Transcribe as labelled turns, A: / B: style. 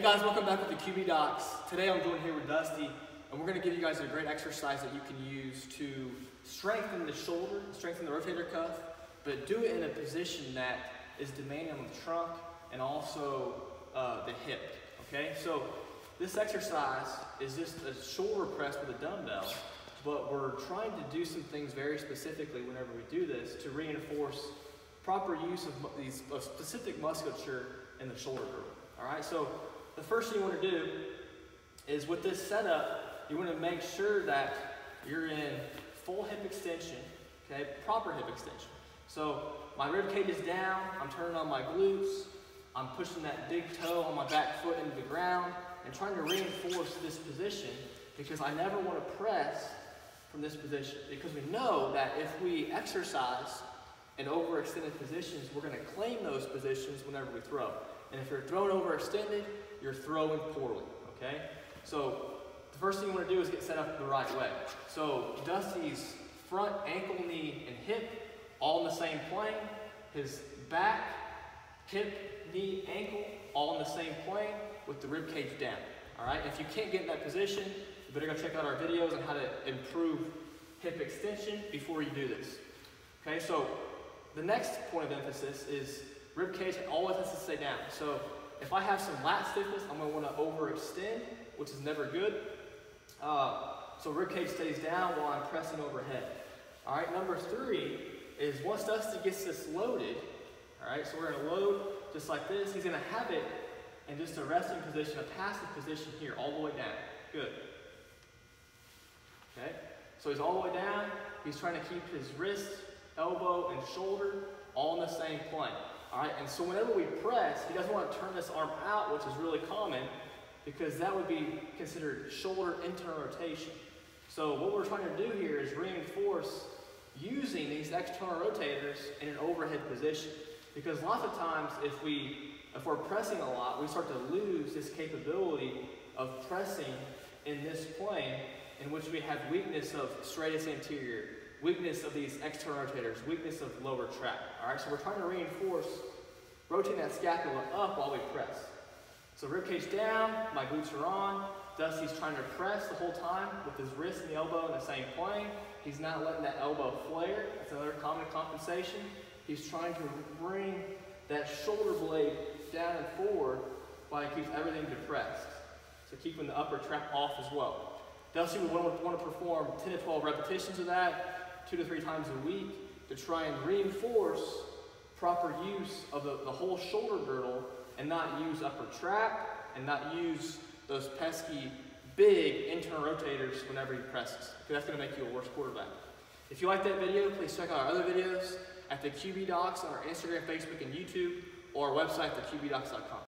A: Hey guys, welcome back with the QB Docs. Today I'm joined here with Dusty, and we're going to give you guys a great exercise that you can use to strengthen the shoulder, strengthen the rotator cuff, but do it in a position that is demanding on the trunk and also uh, the hip. Okay, so this exercise is just a shoulder press with a dumbbell, but we're trying to do some things very specifically whenever we do this to reinforce proper use of these of specific musculature in the shoulder. All right, so the first thing you want to do is with this setup, you want to make sure that you're in full hip extension, okay, proper hip extension. So my rib cage is down, I'm turning on my glutes, I'm pushing that big toe on my back foot into the ground and trying to reinforce this position because I never want to press from this position because we know that if we exercise in overextended positions, we're going to claim those positions whenever we throw. And if you're throwing overextended, you're throwing poorly, okay? So the first thing you want to do is get set up the right way. So Dusty's front ankle, knee, and hip all in the same plane. His back, hip, knee, ankle all in the same plane with the rib cage down. All right, if you can't get in that position, you better go check out our videos on how to improve hip extension before you do this. Okay, so the next point of emphasis is rib cage always has to stay down. So if I have some lat stiffness, I'm going to want to overextend, which is never good. Uh, so rib cage stays down while I'm pressing overhead. All right, number three is once Dusty gets this loaded, all right, so we're going to load just like this. He's going to have it in just a resting position, a passive position here, all the way down. Good. Okay, so he's all the way down. He's trying to keep his wrist, elbow, and shoulder all in the same plane. All right, and so whenever we press, he doesn't want to turn this arm out, which is really common, because that would be considered shoulder internal rotation. So what we're trying to do here is reinforce using these external rotators in an overhead position. Because lots of times if we if we're pressing a lot, we start to lose this capability of pressing in this plane in which we have weakness of serratus anterior, weakness of these external rotators, weakness of lower trap. All right, so we're trying to reinforce rotating that scapula up while we press. So rib cage down, my glutes are on. Dusty's trying to press the whole time with his wrist and the elbow in the same plane. He's not letting that elbow flare. That's another common compensation. He's trying to bring that shoulder blade down and forward while he keeps everything depressed. So keeping the upper trap off as well. Dusty would want to perform 10 to 12 repetitions of that, two to three times a week, to try and reinforce proper use of the, the whole shoulder girdle and not use upper trap and not use those pesky big internal rotators whenever he presses, because that's going to make you a worse quarterback. If you like that video, please check out our other videos at the QB Docs on our Instagram, Facebook, and YouTube, or our website, theqbdocs.com.